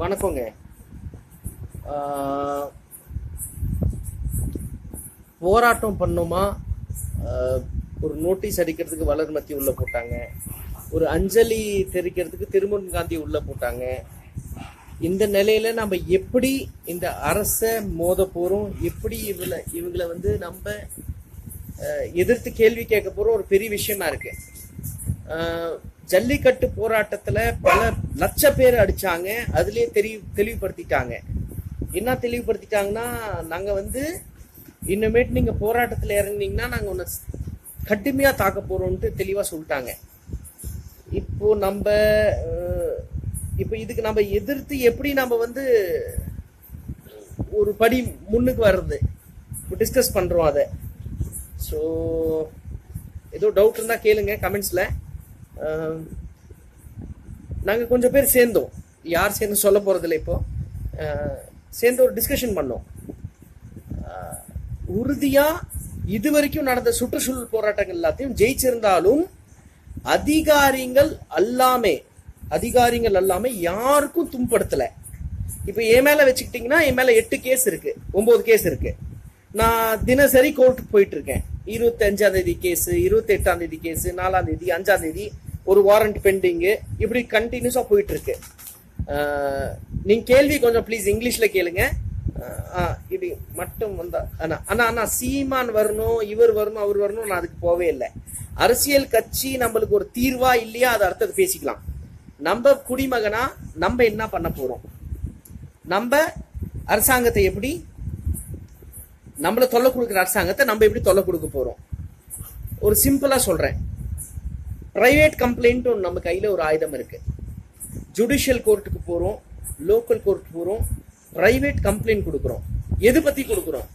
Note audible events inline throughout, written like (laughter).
வணக்கங்க. போராட்டம் பண்ணோமா? ஒரு நோட்டீஸ் அடிக்கிறதுக்கு வளர்மதி உள்ள போட்டாங்க. ஒரு அஞ்சலி தெரிக்கிறதுக்கு திருமுருகன் காந்தி உள்ள போட்டாங்க. இந்த நிலையில நம்ம எப்படி இந்த அரச மோத போறோம்? எப்படி இவளை இவங்களை வந்து நம்ம எதிர்த்து கேள்வி கேட்க போறோம்? ஒரு பெரிய விஷயமா இருக்கு. ஜல்லிக்கட்டு போராட்டத்துல பல லட்ச பேர் அடிச்சாங்க. அதுலயே தெளிவு தெளிவுபடுத்திட்டாங்க. என்ன தெளிவுபடுத்திட்டாங்கன்னா நாங்க வந்து இனிமேட்டு நீங்க போராட்டத்துல இறங்குனீங்கன்னா நாங்க உன்னை கடுமையா தாக்க போறோம்ட்டு தெளிவா சொல்லிட்டாங்க. இப்போ நம்ம இப்போ இதுக்கு நம்ம எதிர்த்து எப்படி நம்ம வந்து ஒரு படி முன்னுக்கு வர்றது? டிஸ்கஸ் பண்றோம் அதை. ஸோ ஏதோ டவுட் இருந்தா கேளுங்க கமெண்ட்ஸ்ல நாங்கள் கொஞ்சம் பேர் சேர்ந்தோம். யார் சேர்ந்து சொல்ல போகிறதில்ல இப்போது சேர்ந்து ஒரு டிஸ்கஷன் பண்ணோம். உறுதியாக இது வரைக்கும் நடந்த சுற்றுச்சூழல் போராட்டங்கள் எல்லாத்தையும் ஜெயிச்சிருந்தாலும் அதிகாரிகள் எல்லாமே அதிகாரிகள் எல்லாமே யாருக்கும் துன்படுத்தலை. இப்போ என் மேலே வச்சுக்கிட்டிங்கன்னா என் மேலே எட்டு கேஸ் இருக்குது ஒம்பது கேஸ் இருக்குது நான் தினசரி கோர்ட்டுக்கு போயிட்டு இருக்கேன். இருபத்தி அஞ்சாம் தேதி கேஸு இருபத்தி தேதி நாலாம் தேதி அஞ்சாம் தேதி. ஒரு வாரண்ட் பெண்டிங்கு இப்படி கண்டினியூஸாக போயிட்டு இருக்கு நீங்க கேள்வி கொஞ்சம் ப்ளீஸ் இங்கிலீஷில் கேளுங்க. இப்படி ஆ, மட்டும் வந்தா அண்ணா அண்ணா அண்ணா சீமான் வரணும் இவர் வரணும் அவர் வரணும் நான் அதுக்கு போவே இல்லை. அரசியல் கட்சி நம்மளுக்கு ஒரு தீர்வா இல்லையா அதை அடுத்தது பேசிக்கலாம். நம்ம குடிமகனா நம்ம என்ன பண்ண போறோம்? நம்ம அரசாங்கத்தை எப்படி நம்மளை தொல்லை கொடுக்குற அரசாங்கத்தை நம்ம எப்படி தொல்லை கொடுக்க போறோம்? ஒரு சிம்பிளா சொல்றேன். ப்ரைவேட் கம்ப்ளைண்ட் நம்ம கையில் ஒரு ஆயுதம் இருக்குது ஜுடிஷியல் கோர்ட்டுக்கு போகிறோம் லோக்கல் கோர்ட் போகிறோம் ப்ரைவேட் கம்ப்ளைண்ட் கொடுக்குறோம். எது பற்றி கொடுக்குறோம்?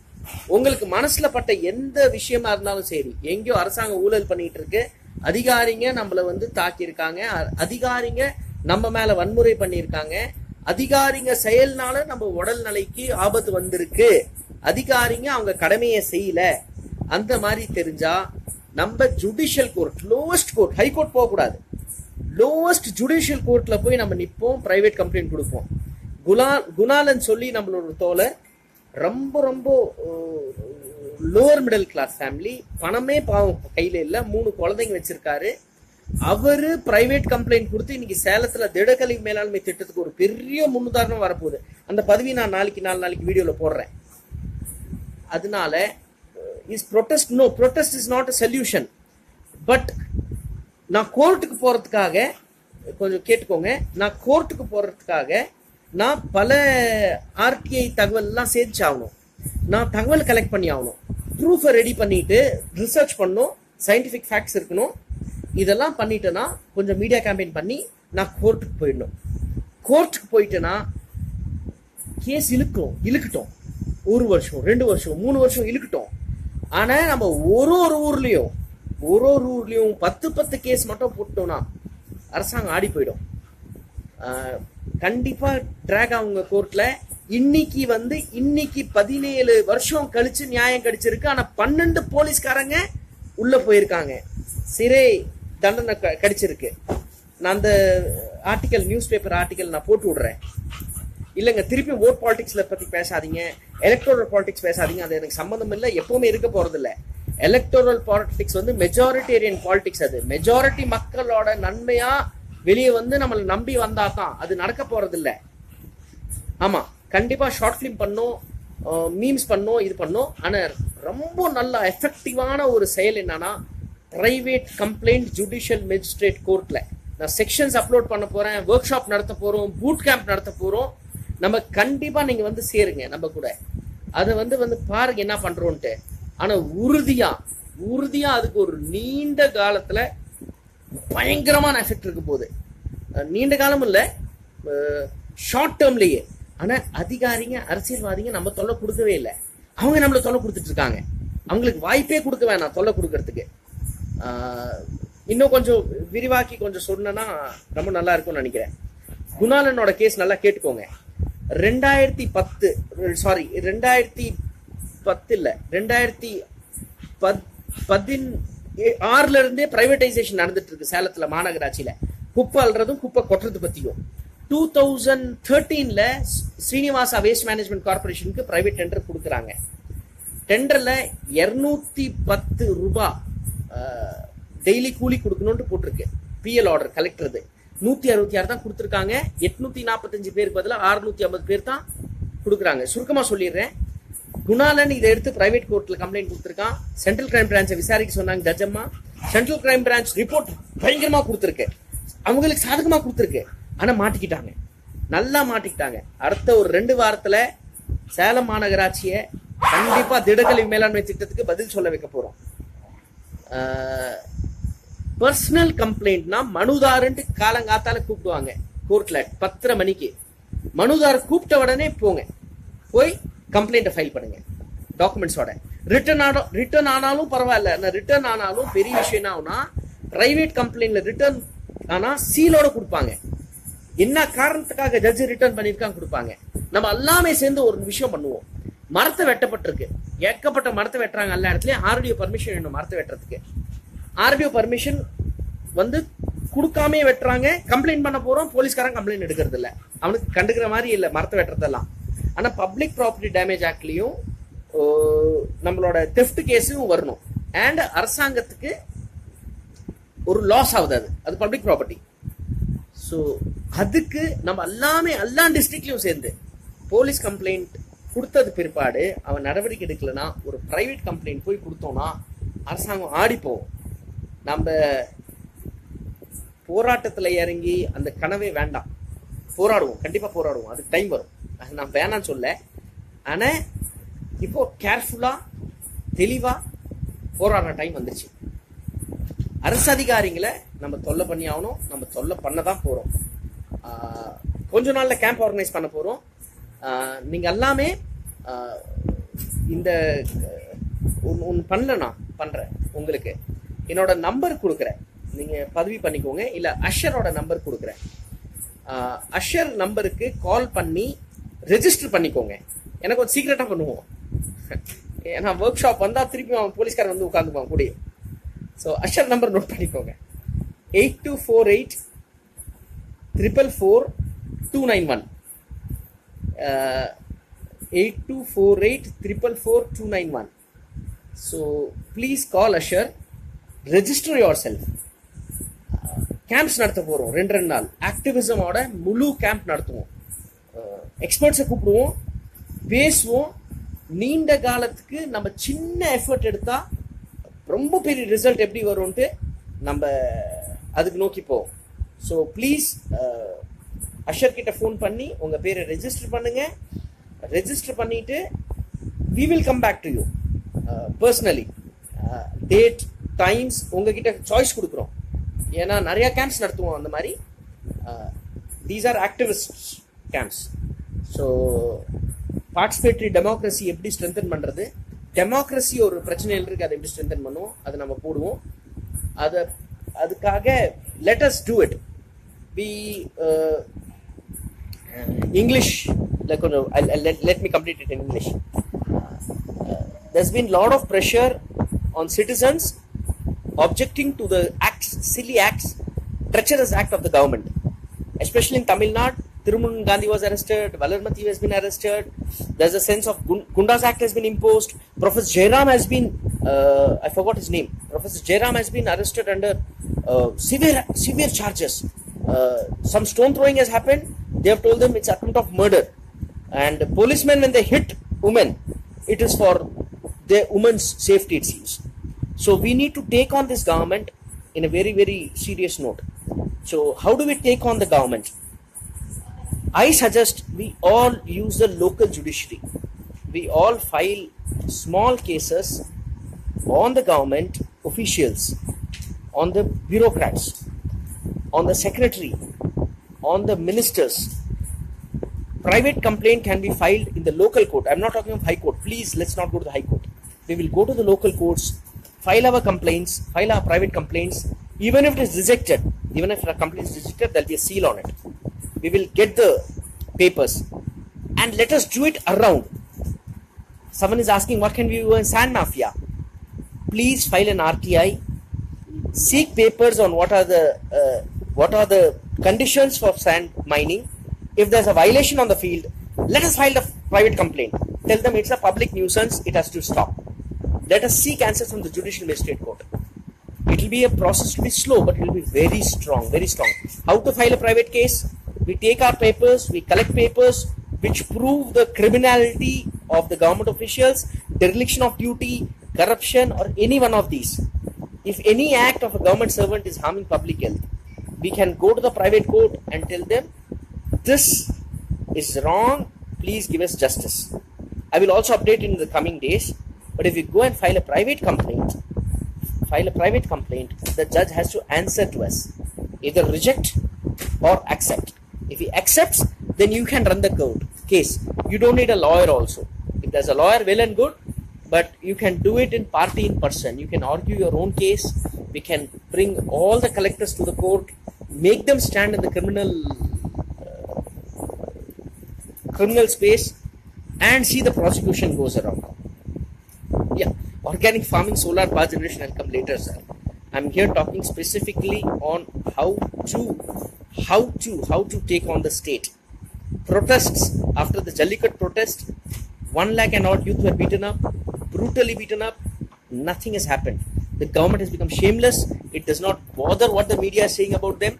உங்களுக்கு மனசுல பட்ட எந்த விஷயமா இருந்தாலும் சரி எங்கேயோ அரசாங்கம் ஊழல் பண்ணிட்டு இருக்கு அதிகாரிங்க நம்மள வந்து தாக்கியிருக்காங்க அ- அதிகாரிங்க நம்ம மேல வன்முறை பண்ணியிருக்காங்க அதிகாரிங்க செயல்னால நம்ம உடல் நிலைக்கு ஆபத்து வந்திருக்கு அதிகாரிங்க அவங்க கடமையை செய்யல அந்த மாதிரி தெரிஞ்சா நம்ம judicial court lowest court high court போக கூடாது லோவஸ்ட் ஜுடிஷியல் கோர்ட்ல போய் நம்ம நிப்போம் பிரைவேட் கம்ப்ளைண்ட் கொடுப்போம். குலா குணாலன் சொல்லி நம்மளோட தோழர் ரொம்ப ரொம்ப லோவர் மிடில் கிளாஸ் ஃபேமிலி பணமே பாவம் கையில இல்ல மூணு குழந்தைங்க வச்சிருக்காரு. அவரு பிரைவேட் கம்ப்ளைண்ட் கொடுத்து இன்னைக்கு சேலத்துல திடக்கழிவு மேலாண்மை திட்டத்துக்கு ஒரு பெரிய முன்னுதாரணம் வரப்போகுது. அந்த பதவி நான் நாளைக்கு நாலு நாளைக்கு வீடியோல போடுறேன். அதனால is protest no protest is not a solution but நான் கோர்ட்டுக்கு போகிறதுக்காக கொஞ்சம் கேட்டுக்கோங்க. நான் கோர்ட்டுக்கு போகிறதுக்காக நான் பல ஆர்டிஐ தகவல்லாம் சேர்த்து ஆகணும். நான் தகவல் கலெக்ட் பண்ணி ஆகணும். ப்ரூஃபை ரெடி பண்ணிட்டு ரிசர்ச் பண்ணணும். சயின்டிஃபிக் ஃபேக்ட்ஸ் இருக்கணும். இதெல்லாம் பண்ணிட்டேன்னா கொஞ்சம் மீடியா கேம்பெயின் பண்ணி நான் கோர்ட்டுக்கு போயிடணும். கோர்ட்டுக்கு போயிட்டேன்னா கேஸ் இழுக்கும் இழுக்கட்டும். ஒரு வருஷம் ரெண்டு வருஷம் மூணு வருஷம் இழுக்கட்டும். ஆனால் நம்ம ஒரு ஒரு ஊர்லேயும் ஒரு ஒரு ஊர்லேயும் பத்து பத்து கேஸ் மட்டும் போட்டோம்னா அரசாங்கம் ஆடி போயிடும். கண்டிப்பாக ட்ராக் அவங்க கோர்ட்டில் இன்னைக்கு வந்து இன்னைக்கு பதினேழு வருஷம் கழிச்சு நியாயம் கிடைச்சிருக்கு. ஆனால் பன்னெண்டு போலீஸ்காரங்க உள்ளே போயிருக்காங்க. சிறை தண்டனை க- கிடைச்சிருக்கு. நான் அந்த ஆர்டிக்கல் நியூஸ் பேப்பர் ஆர்டிக்கல் நான் போட்டு விடுறேன். இல்லைங்க திருப்பி ஓட் பாலிடிக்ஸ்ல பத்தி பேசாதீங்க. எலக்டோரல் பாலிடிக்ஸ் பேசாதீங்க. அது எனக்கு சம்மந்தம் இல்லை. எப்பவுமே இருக்க போறது இல்ல. எலக்டோரல் பாலிடிக்ஸ் வந்து மெஜாரிட்டேரியன் பாலிடிக்ஸ் அது. மெஜாரிட்டி மக்களோட நன்மையா வெளியே வந்து நம்மளை நம்பி வந்தா தான் அது நடக்க போறது ஆமாம் ஆமா கண்டிப்பா ஷார்ட் ஃபிலிம் பண்ணும் மீம்ஸ் பண்ணும் இது பண்ணும். ஆனா ரொம்ப நல்ல எஃபெக்டிவான ஒரு செயல் என்னன்னா பிரைவேட் கம்ப்ளைண்ட் ஜுடிஷியல் மேஜிஸ்ட்ரேட் கோர்ட்ல நான் செக்ஷன்ஸ் அப்லோட் பண்ண போறேன் ஒர்க் ஷாப் நடத்த போறோம் பூட் கேம்ப் நடத்த போறோம். நம்ம கண்டிப்பா நீங்க வந்து சேருங்க நம்ம கூட. அதை வந்து வந்து பாருங்க என்ன பண்றோன்ட்டு. ஆனா உறுதியா உறுதியா அதுக்கு ஒரு நீண்ட காலத்துல பயங்கரமான எஃபெக்ட் இருக்க போகுது. நீண்ட காலம் இல்ல ஷார்ட் டேர்ம்லயே ஆனா அதிகாரிங்க அரசியல்வாதிங்க நம்ம தொல்லை கொடுக்கவே இல்லை. அவங்க நம்மள தொல்லை கொடுத்துட்டு இருக்காங்க. அவங்களுக்கு வாய்ப்பே கொடுக்க வேணாம் தொல்லை கொடுக்கறதுக்கு. இன்னும் கொஞ்சம் விரிவாக்கி கொஞ்சம் சொன்னேன்னா ரொம்ப நல்லா இருக்கும்னு நினைக்கிறேன். குணாலனோட கேஸ் நல்லா கேட்டுக்கோங்க. ரெண்டாயிரத்தி பத்து சாரி ரெண்டாயிரத்தி பத்து இல்ல ரெண்டாயிரத்தி பத்- பதின் ஏ- ஆறுல இருந்தே பிரைவேடைசேஷன் நடந்துட்டு இருக்கு சேலத்துல மாநகராட்சியில. குப்பை அல்றதும் குப்பை கொட்டுறது பத்தியும். டூ தௌசண்ட் தேர்ட்டீன்ல ஸ்ரீனிவாசா வேஸ்ட் மேனேஜ்மெண்ட் கார்பரேஷனுக்கு பிரைவேட் டெண்டர் கொடுக்குறாங்க. டெண்டர்ல இருநூத்தி பத்து ரூபாய் டெய்லி கூலி கொடுக்கணும்னு போட்டிருக்கு. பிஎல் ஆர்டர் கலெக்டர் நூத்தி அறுபத்தி ஆறு தான் கொடுத்துருக்காங்க. எட்நூத்தி நாற்பத்தஞ்சு பேருக்கு பதிலாக அறுநூத்தி ஐம்பது பேர் தான் கொடுக்குறாங்க. சுருக்கமா சொல்லிடுறேன். குணாலன் இதை எடுத்து பிரைவேட் கோர்ட்ல கம்ப்ளைண்ட் கொடுத்துருக்கான். சென்ட்ரல் கிரைம் பிரான்ச்சை விசாரிக்க சொன்னாங்க judge central crime branch report பயங்கரமா கொடுத்துருக்கு. அவங்களுக்கு சாதகமா கொடுத்துருக்கு. ஆனா மாட்டிக்கிட்டாங்க. நல்லா மாட்டிக்கிட்டாங்க. அடுத்த ஒரு ரெண்டு வாரத்துல சேலம் மாநகராட்சியை கண்டிப்பா திடக்கழிவு மேலாண்மை திட்டத்துக்கு பதில் சொல்ல வைக்க போறோம். பர்சனல் கம்ப்ளைண்ட்னா மனுதாரன்ட்டு காலங்காத்தால கூப்பிடுவாங்க. கோர்ட்ல பத்தரை மணிக்கு. மனுதார் கூப்பிட்ட உடனே போங்க. போய் கம்ப்ளைண்ட்டை ஃபைல் பண்ணுங்க. டாக்குமெண்ட்ஸோட ரிட்டர்ன் ஆனா ரிட்டர்ன் ஆனாலும் பரவாயில்ல. ரிட்டர்ன் ஆனாலும் பெரிய விஷயம் என்ன ஆகுனா பிரைவேட் கம்ப்ளைண்ட்ல ரிட்டர்ன் ஆனா சீலோட கொடுப்பாங்க. என்ன காரணத்துக்காக ஜட்ஜ் ரிட்டர்ன் பண்ணியிருக்காங்க கொடுப்பாங்க. நம்ம எல்லாமே சேர்ந்து ஒரு விஷயம் பண்ணுவோம். மரத்தை வெட்டப்பட்டிருக்கு. ஏக்கப்பட்ட மரத்தை வெட்டுறாங்க எல்லா இடத்துலயும். ஆர்டிஓ பர்மிஷன் வேணும் மரத்தை வெட்டுறதுக்கு. ஆர்டிஓ பர்மிஷன் வந்து கொடுக்காமே வெட்டுறாங்க கம்ப்ளைண்ட் பண்ண போறோம் போலீஸ்காரன் கம்ப்ளைண்ட் எடுக்கிறது இல்ல அவனுக்கு கண்டுக்கிற மாதிரி இல்ல மரத்தை வெட்டுறதெல்லாம். ஆனா பப்ளிக் ப்ராப்பர்ட்டி டேமேஜ் ஆக்ட்லயும் நம்மளோட தெஃப்ட் கேஸும் வரணும். அண்ட் அரசாங்கத்துக்கு ஒரு லாஸ் ஆகுது அது. அது பப்ளிக் ப்ராப்பர்ட்டி ஸோ அதுக்கு நம்ம எல்லாமே எல்லா டிஸ்ட்ரிக்ட்லையும் சேர்ந்து போலீஸ் கம்ப்ளைண்ட் கொடுத்தது பிற்பாடு அவன் நடவடிக்கை எடுக்கலன்னா ஒரு பிரைவேட் கம்ப்ளைண்ட் போய் கொடுத்தோம்னா அரசாங்கம் ஆடி நம்ம போராட்டத்துல இறங்கி அந்த கனவே வேண்டாம். போராடுவோம். கண்டிப்பா போராடுவோம். அதுக்கு டைம் வரும். அது நான் வேணாம்னு சொல்ல. ஆனா இப்போ கேர்ஃபுல்லா தெளிவா போராடுற டைம் வந்துச்சு அரசு அதிகாரிகளை நம்ம தொல்லை பண்ணி ஆகணும். நம்ம தொல்லை பண்ண தான் போகிறோம் கொஞ்ச நாளில் கேம்ப் ஆர்கனைஸ் பண்ண போகிறோம் நீங்கள் எல்லாமே இந்த உன் ஒன்னு பண்ணல நான் உங்களுக்கு என்னோட நம்பர் கொடுக்குறேன். நீங்க பதிவு பண்ணிக்கோங்க. இல்ல அஷரோட நம்பர் கொடுக்குறேன். அஷர் நம்பருக்கு கால் பண்ணி ரெஜிஸ்டர் பண்ணிக்கோங்க. எனக்கு கொஞ்சம் சீக்கிரட்டா பண்ணுவோம். ஏன்னா ஒர்க் ஷாப் வந்தா திருப்பி அவன் போலீஸ்காரன் வந்து உட்காந்துப்பான் கூட ஸோ அஷர் நம்பர் நோட் பண்ணிக்கோங்க. Eight two four eight triple four two nine one eight two four eight triple four two nine one so please call our register your yourself camps நடத்த போகிறோம் ரெண்டு ரெண்டு நாள். ஆக்டிவிசமோட முழு கேம்ப் நடத்துவோம். எக்ஸ்பர்ட்ஸை கூப்பிடுவோம். பேசுவோம். நீண்ட காலத்துக்கு நம்ம சின்ன எஃபர்ட் எடுத்தா ரொம்ப பெரிய ரிசல்ட் எப்படி வரும்ன்ட்டு நம்ம அதுக்கு நோக்கி போவோம். ஸோ ப்ளீஸ் அஷர் கிட்ட ஃபோன் பண்ணி உங்க பேரை ரெஜிஸ்டர் பண்ணுங்க. ரெஜிஸ்டர் பண்ணிட்டு we will come back to you personally date times உங்ககிட்ட சாய்ஸ் கொடுக்குறோம். ஏன்னா நிறைய கேம்ப்ஸ் நடத்துவோம் அந்த மாதிரி. These are activist camps so participatory democracy எப்படி ஸ்ட்ரென்தன் பண்ணுறது டெமோக்ரஸி ஒரு பிரச்சனையில் இருக்குது அதை எப்படி ஸ்ட்ரென்தன் பண்ணுவோம்? அதை நம்ம போடுவோம். அதை அதுக்காக let's do it be English கொஞ்சம் let me complete it in English there's been lot of pressure on citizens objecting to the silly acts, treacherous act of the government. Especially in Tamil Nadu, Thirumun Gandhi was arrested, Valarmati has been arrested. There's a sense of Gun- Gundas Act has been imposed. Professor Jairam has been, uh, I forgot his name. Professor Jairam has been arrested under uh, severe severe charges. Uh, some stone throwing has happened. They have told them it's attempt of murder. And policemen, when they hit women, it is for the women's safety, it seems. So we need to take on this government in a very, very serious note. So how do we take on the government? I suggest we all use the local judiciary. We all file small cases on the government officials, on the bureaucrats, on the secretary, on the ministers. Private complaint can be filed in the local court. I'm not talking of high court. Please, let's not go to the high court. We will go to the local courts, file our complaints, file our private complaints. Even if it is rejected, even if our complaint is rejected, there'll be a seal on it. We will get the papers and let us do it around. Someone is asking, what can we do in sand mafia? Please file an RTI. Seek papers on what are the uh, what are the conditions for sand mining if there's a violation on the field, let us file a private complaint. Tell them it's a public nuisance, it has to stop. Let us seek answers from the judicial magistrate court. It will be a process to be slow, but it will be very strong, very strong. How to file a private case? We take our papers, we collect papers which prove the criminality of the government officials, dereliction of duty, corruption, or any one of these. If any act of a government servant is harming public health, we can go to the private court and tell them this is wrong, please give us justice. I will also update in the coming days. But if you go and file a private complaint, file a private complaint, the judge has to answer to us. Either reject or accept. If he accepts, then you can run the court case. You don't need a lawyer also. If there's a lawyer, well and good, but you can do it in party in person. You can argue your own case. We can bring all the collectors to the court, make them stand in the criminal uh, criminal space and see the prosecution goes around. Organic farming, solar power generation, I'll come later, sir. I'm here talking specifically on how to, how to, how to take on the state. Protests after the Jallikat protest, one lakh and odd youth were beaten up, brutally beaten up. Nothing has happened. The government has become shameless. It does not bother what the media is saying about them.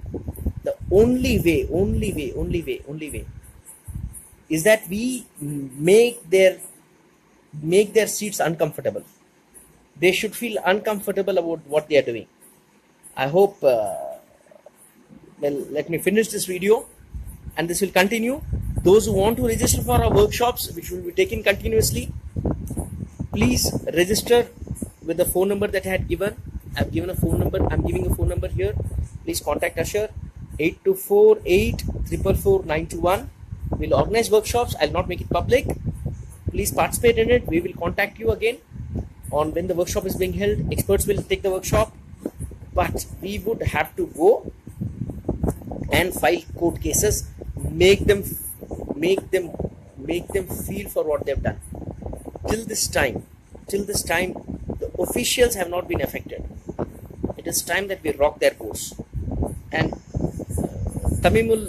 The only way, only way, only way, only way is that we make their make their seats uncomfortable they should feel uncomfortable about what they are doing. I hope uh, well let me finish this video and this will continue. Those who want to register for our workshops which will be taken continuously please register with the phone number that i had given. I've given a phone number. I'm giving a phone number here. Please contact Asher. 8248 921 We'll organize workshops. I'll not make it public. Please participate in it. We will contact you again on when the workshop is being held. Experts will take the workshop. But we would have to go and file court cases, make them make them make them feel for what they've done. Till this time, till this time, the officials have not been affected. It is time that we rock their course. And uh, Tamimul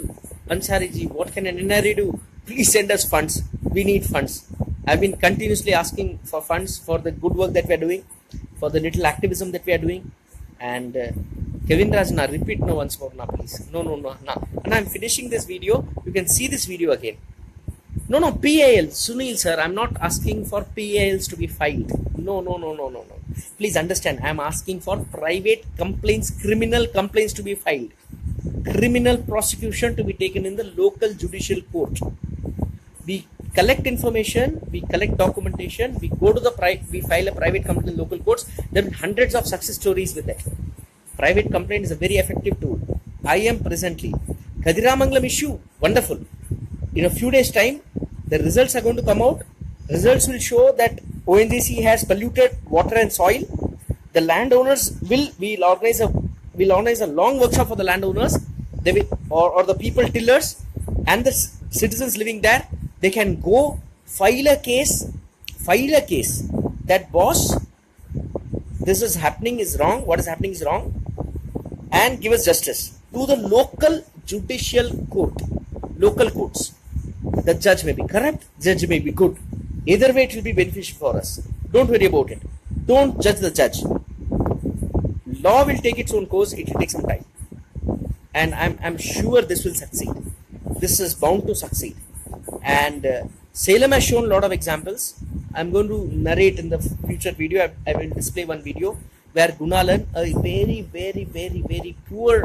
Ansari ji, what can an NRA do? Please send us funds. We need funds. I've been continuously asking for funds for the good work that we are doing, for the little activism that we are doing. And uh, Kevin Raj, na, repeat no once more, na, please. No, no, no, no. And I'm finishing this video. You can see this video again. No, no, PAL, Sunil sir, I'm not asking for PALs to be filed. No, no, no, no, no, no. Please understand, I'm asking for private complaints, criminal complaints to be filed criminal prosecution to be taken in the local judicial court. We collect information, we collect documentation, we go to the pri- we file a private complaint in local courts. There are hundreds of success stories with it. Private complaint is a very effective tool. I am presently Kadiramangalam issue, wonderful. In a few days' time, the results are going to come out. Results will show that ONGC has polluted water and soil. The landowners will will organize a will organize a long workshop for the landowners they will or, or the people tillers and the citizens living there they can go file a case file a case that boss this is happening is wrong what is happening is wrong and give us justice. To the local judicial court local courts the judge may be corrupt judge may be good. Either way it will be beneficial for us. Don't worry about it. Don't judge the judge. Law will take its own course it will take some time. And i'm, I'm sure this will succeed. This is bound to succeed and uh, salem has shown a lot of examples. I'm going to narrate in the future video. I, I will display one video where gunalan a very very very very poor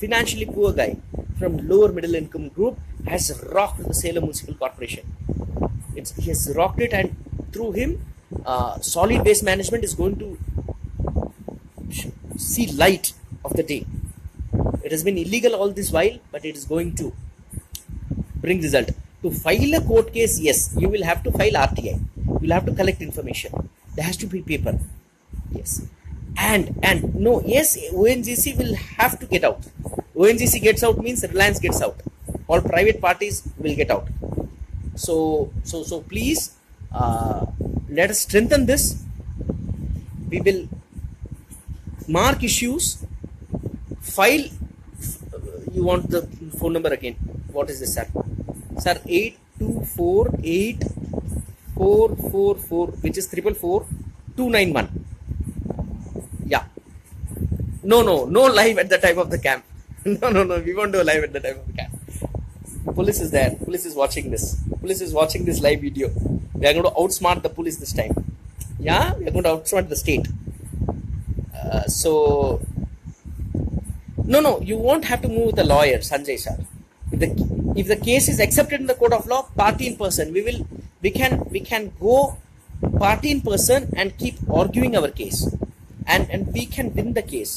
financially poor guy from lower middle income group has rocked the salem municipal corporation. It's, he has rocked it and through him uh, solid waste management is going to see light of the day. It has been illegal all this while, but it is going to bring result. To file a court case, yes, you will have to file RTI. You will have to collect information. There has to be paper. Yes. And and no, yes, ONGC will have to get out. ONGC gets out means Reliance gets out. All private parties will get out. So so so please uh, let us strengthen this. We will mark issues file you want the phone number again what is this sir sir 8248 444 which is triple four two nine one. Yeah. No no no live at the time of the camp. (laughs) No no no we won't do live at the time of the camp. Police is there. Police is watching this. Police is watching this live video. We are going to outsmart the police this time. Yeah we are going to outsmart the state. Uh, so no no you won't have to move with the lawyer sanjay sir. The if the case is accepted in the court of law party in person. We will we can we can go party in person and keep arguing our case. And and we can win the case.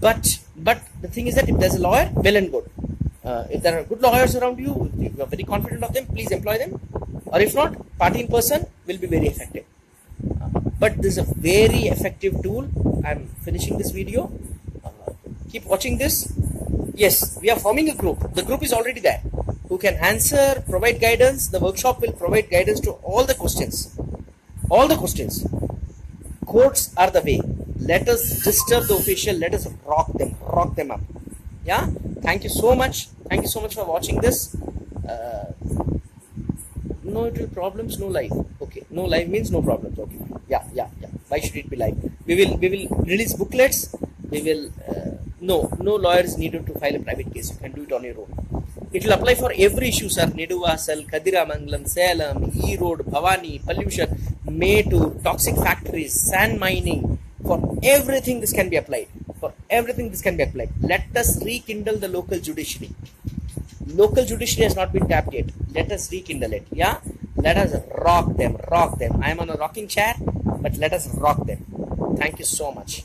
But but the thing is that if there's a lawyer well and good. Uh, if there are good lawyers around you if you are very confident of them please employ them. Or if not party in person will be very effective. Uh, but this is a very effective tool. I'm finishing this video. Uh, keep watching this. Yes we are forming a group. The group is already there who can answer provide guidance the workshop will provide guidance to all the questions. All the questions. Courts are the way. Let us disturb the official. Let us rock them rock them up. Yeah? Thank you so much. Thank you so much for watching this. Uh, no it will problems no live okay. No live means no problems. Okay. Yeah yeah yeah. Why should it be live we will we will release booklets. We will uh, no no lawyers needed to file a private case. You can do it on your own it will apply for every issue sir neduvasal kadiramangalam salem erode bhavani pollution metur toxic factories sand mining for everything this can be applied for everything this can be applied let us rekindle the local judiciary local judiciary has not been tapped yet. Let us rekindle it. Yeah? Let us rock them, rock them. I am on a rocking chair, but let us rock them. Thank you so much.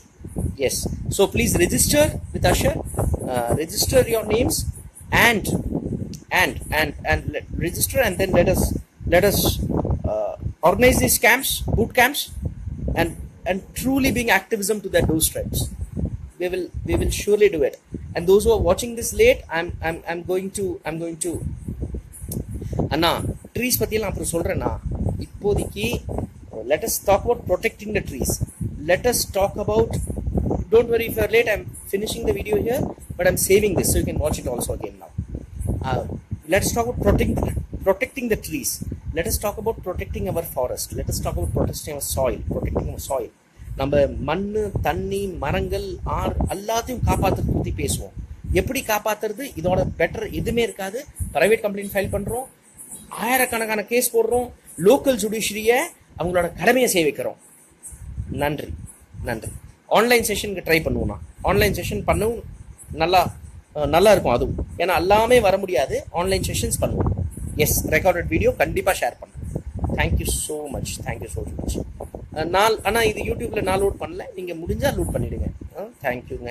Yes. So please register with Usher. Uh, register your names and and and and let, register and then let us let us uh, organize these camps, boot camps, and and truly bring activism to their doorsteps we will we will surely do it and those who are watching this late i'm i'm i'm going to i'm going to Anna trees பற்றியெல்லாம் அப்புறம் சொல்கிறேண்ணா இப்போதைக்கு let us talk about protecting the trees let us talk about don't worry if you're late i'm finishing the video here but i'm saving this so you can watch it also again now Uh, let's talk about protecting protecting the trees. Let us talk about protecting our forest. Let us talk about protecting our soil protecting our soil. நம்ம மண் தண்ணி மரங்கள் ஆறு எல்லாத்தையும் காப்பாற்றுறது பற்றி பேசுவோம். எப்படி காப்பாத்துறது? இதோட பெட்டர் எதுவுமே இருக்காது. ப்ரைவேட் கம்ப்ளைண்ட் ஃபைல் பண்ணுறோம் ஆயிரக்கணக்கான கேஸ் போடுறோம். லோக்கல் ஜுடிஷியரியை அவங்களோட கடமையை செய்ய வைக்கிறோம். நன்றி. நன்றி. ஆன்லைன் செஷனுக்கு ட்ரை பண்ணுவோம்னா ஆன்லைன் செஷன் பண்ணவும் நல்லா நல்லா இருக்கும் அதுவும். ஏன்னா எல்லாமே வர முடியாது. ஆன்லைன் செஷன்ஸ் பண்ணுவோம். எஸ் ரெக்கார்டட் வீடியோ கண்டிப்பாக ஷேர் பண்ணுறோம் thank you so much thank you so much நாள் ஆனால் இது யூடியூப்பில் நான் லோட் பண்ணல. நீங்கள் முடிஞ்சால் லோட் பண்ணிடுங்க. தேங்க்யூங்க